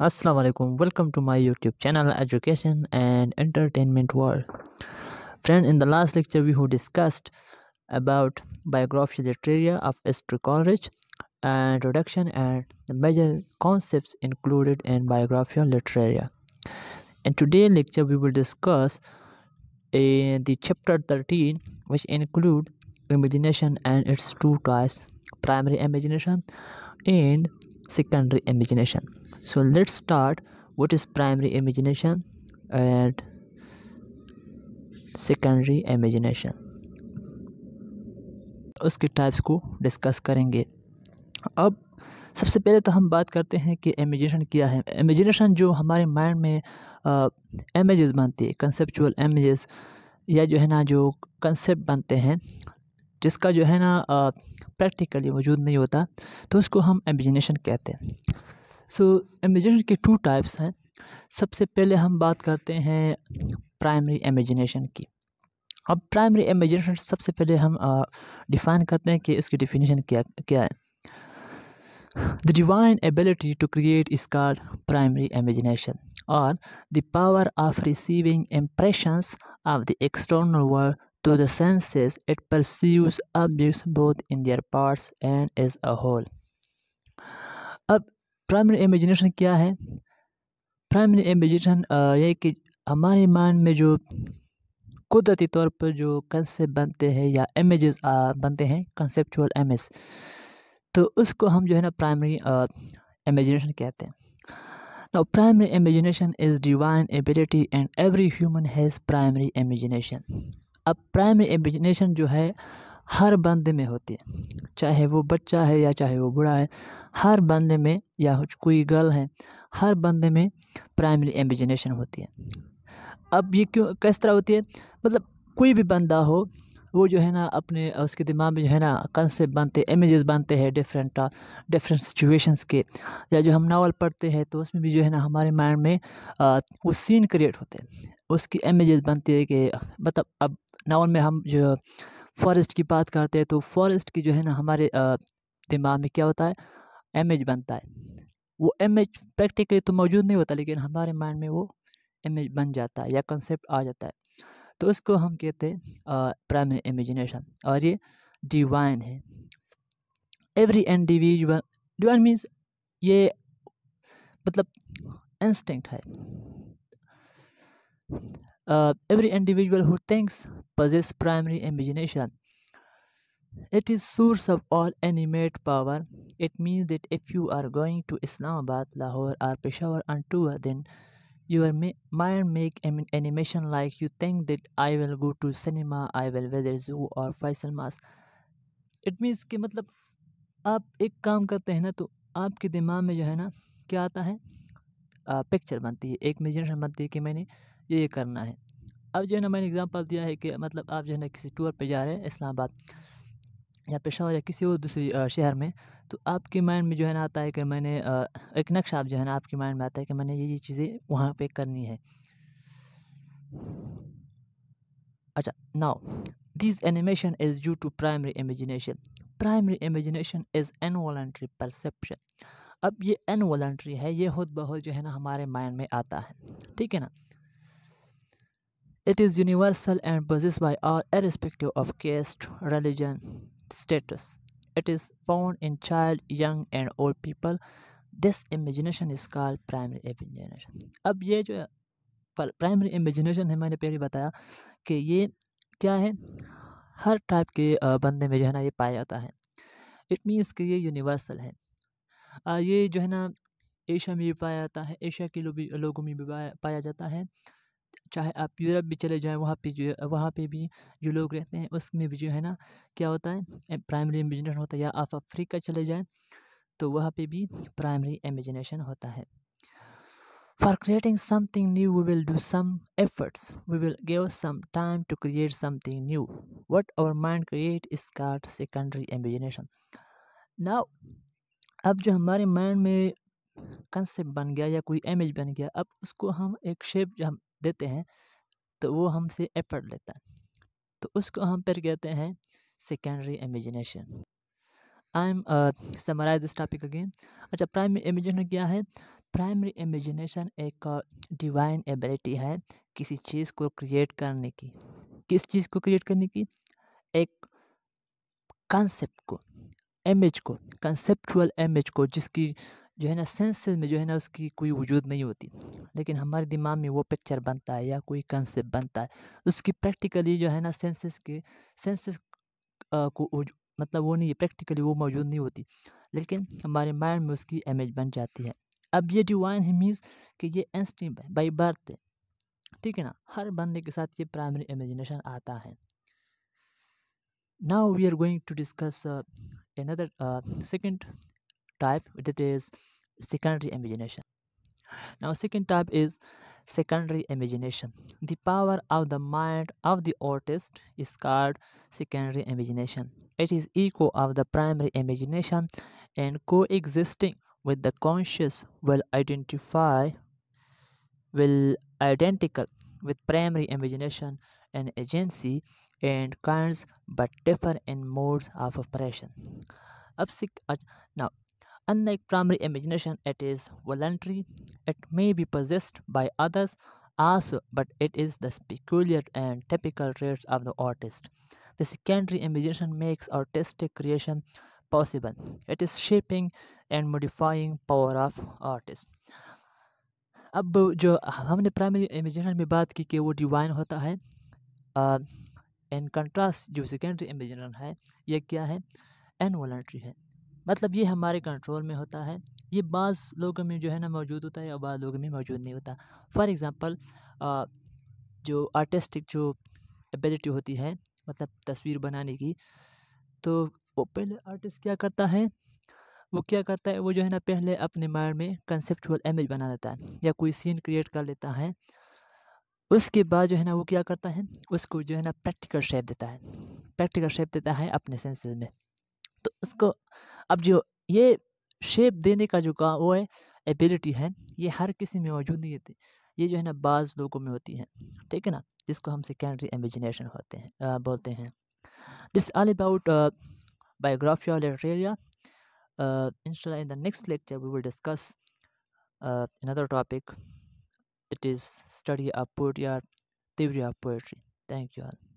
Assalamu alaikum. Welcome to my YouTube channel Education and Entertainment World. Friend, in the last lecture we have discussed about biography literature of Esther Coleridge and introduction and the major concepts included in biography literature. In today's lecture we will discuss uh, the chapter 13 which include imagination and its two types primary imagination and secondary imagination so, let's start what is primary imagination and secondary imagination. उसके types को discuss करेंगे। अब सबसे पहले तो हम बात करते हैं कि इमेजिनेशन क्या है। इमेजिनेशन जो हमारे माइंड में इमेजेस बनती है कंसेप्चुअल इमेजेस या जो है ना, जो कंसेप्ट बनते हैं, जिसका जो है ना प्रैक्टिकली वजूद नहीं होता तो उसको हम इमेजिनेशन कहते हैं। सो इमेजिनेशन के टू टाइप्स हैं। सबसे पहले हम बात करते हैं प्राइमरी इमेजिनेशन की। अब प्राइमरी इमेजिनेशन सबसे पहले हम डिफाइन करते हैं कि इसकी डिफिनेशन क्या क्या है। The divine ability to create is called primary imagination और the power of receiving impressions of the external world to the senses it perceives objects both in their parts and as a whole primary imagination क्या है? Primary imagination ये कि हमारे mind में जो कुदरती तौर पर जो कंसेप्ट बनते हैं या इमेजेस बनते हैं कंसेप्चुअल इमेज तो उसको हम जो है ना प्राइमरी इमेजिनेशन कहते हैं। Now, primary imagination is divine ability and every human has primary imagination. अब प्राइमरी इमेजिनेशन जो है हर बंदे में होती है। चाहे वो बच्चा है या चाहे वो बूढ़ा है हर बंदे में या कोई गर्ल है हर बंदे में प्राइमरी इमेजिनेशन होती है। अब ये क्यों किस तरह होती है? मतलब कोई भी बंदा हो वो जो है ना अपने उसके दिमाग में जो है ना कंसेप्ट बनते इमेजेस बनते हैं डिफरेंट डिफरेंट सिचुएशंस के या जो हम नावल पढ़ते हैं तो उसमें भी जो है ना हमारे माइंड में आ, वो सीन क्रिएट होते हैं। उसकी इमेजेस बनती है कि मतलब अब नावल में हम जो फॉरेस्ट की बात करते हैं तो फॉरेस्ट की जो है ना हमारे दिमाग में क्या होता है? इमेज बनता है। वो इमेज प्रैक्टिकली तो मौजूद नहीं होता, लेकिन हमारे माइंड में वो इमेज बन जाता है या कंसेप्ट आ जाता है। तो उसको हम कहते हैं प्राइमरी इमेजिनेशन और ये डिवाइन है। एवरी इंडिविजुअल डिवाइन मीन्स ये मतलब इंस्टिंक्ट है। Every individual who thinks possess primary imagination it is source of all animate power it means that if you are going to islamabad lahore or peshawar on tour then your mind make animation like you think that i will go to cinema i will visit zoo or faisal mas it means कि मतलब आप एक काम करते हैं ना तो आपके दिमाग में जो है ना क्या आता है पिक्चर बनती है एक इमेजिनेशन बनती है कि मैंने ये ये करना है। अब जो है ना, मैंने एग्जांपल दिया है कि मतलब आप जो है ना किसी टूर पे जा रहे हैं इस्लामाबाद या पेशावर या किसी और दूसरे शहर में तो आपके माइंड में जो है ना आता है कि मैंने एक नक्शा आप जो है ना आपके माइंड में आता है कि मैंने ये ये चीज़ें वहाँ पे करनी है। अच्छा now this animation is due to primary imagination primary imagination is involuntary perception अब ये इनवॉलेंट्री है, ये खुद बहुत जो है ना हमारे माइंड में आता है। ठीक है ना? It is universal and possessed by all irrespective of caste, religion, status. It is found in child, young and old people. This imagination is called primary imagination. अब ये जो प्राइमरी इमेजिनेशन है मैंने पहले बताया कि ये क्या है हर टाइप के बंदे में जो है ना ये पाया जाता है इट मीन्स कि ये यूनिवर्सल है ये जो है ना एशिया में भी पाया जाता है एशिया के लोगों में भी पाया जाता है चाहे आप यूरोप भी चले जाएँ, वहाँ पे जो वहाँ पे भी जो लोग रहते हैं, उसमें भी जो है ना, क्या होता है प्राइमरी इमेजिनेशन होता है, या आप अफ्रीका चले जाएँ तो वहाँ पे भी प्राइमरी इमेजिनेशन होता है। For creating something new we will do some efforts we will give some time to create something new what our mind create is called secondary imagination now अब जो हमारे माइंड में कंसेप्ट बन गया या कोई इमेज बन गया, अब उसको हम एक शेप जो हम देते हैं तो वो हमसे एफर्ट लेता है। तो उसको हम फिर कहते हैं secondary imagination I am summarize this topic again अच्छा प्राइमरी इमेजिनेशन क्या है? प्राइमरी इमेजिनेशन एक डिवाइन एबिलिटी है किसी चीज़ को क्रिएट करने की। किस चीज़ को क्रिएट करने की? एक कॉन्सेप्ट को इमेज को कंसेप्चुअल इमेज को जिसकी जो है ना सेंसेस में जो है ना उसकी कोई वजूद नहीं होती। लेकिन हमारे दिमाग में वो पिक्चर बनता है या कोई कंसेप्ट बनता है उसकी प्रैक्टिकली जो है ना सेंसेस के सेंसेस को मतलब वो नहीं है प्रैक्टिकली वो मौजूद नहीं होती। लेकिन हमारे माइंड में उसकी इमेज बन जाती है। अब ये डिवाइन है मीन्स कि ये इंस्टिंग है बाई बर्थ है। ठीक है ना? हर बंदे के साथ ये प्राइमरी इमेजिनेशन आता है। Now we are going to discuss uh, second type that is secondary imagination. Now second type is secondary imagination. The power of the mind of the artist is called secondary imagination. It is echo of the primary imagination and coexisting with the conscious will identify will identical with primary imagination and agency and kinds but differ in modes of operation. Uh, now, unlike primary imagination, it is voluntary. It may be possessed by others also, but it is the peculiar and typical traits of the artist. The secondary imagination makes artistic creation possible. It is shaping and modifying power of artist. अब जो हमने primary imagination में बात की कि वो divine होता है इन कंट्रास्ट जो सेकेंडरी इमेजिनेशन है ये क्या है वॉलेंट्री है मतलब ये हमारे कंट्रोल में होता है। ये बाज़ लोगों में जो है ना मौजूद होता है और बाज़ लोगों में मौजूद नहीं होता। फॉर एग्ज़ाम्पल जो आर्टिस्टिक जो एबिलिटी होती है मतलब तस्वीर बनाने की तो वो पहले आर्टिस्ट क्या करता है? वो क्या करता है? वो जो है ना पहले अपने माइंड में कंसेप्चुअल इमेज बना लेता है या कोई सीन क्रिएट कर लेता है। उसके बाद जो है ना वो क्या करता है? उसको जो है ना प्रैक्टिकल शेप देता है। प्रैक्टिकल शेप देता है अपने सेंसेस में। तो उसको अब जो ये शेप देने का जो काम वो है एबिलिटी है ये हर किसी में मौजूद नहीं होती ये जो है ना बाज़ लोगों में होती है ठीक है ना? जिसको हम सेकेंडरी इमेजिनेशन होते हैं आ, बोलते हैं। दिस ऑल अबाउट बायोग्राफी और Literaria इनशा in the next lecture we will discuss another topic it is study of poetry or theory of poetry thank you all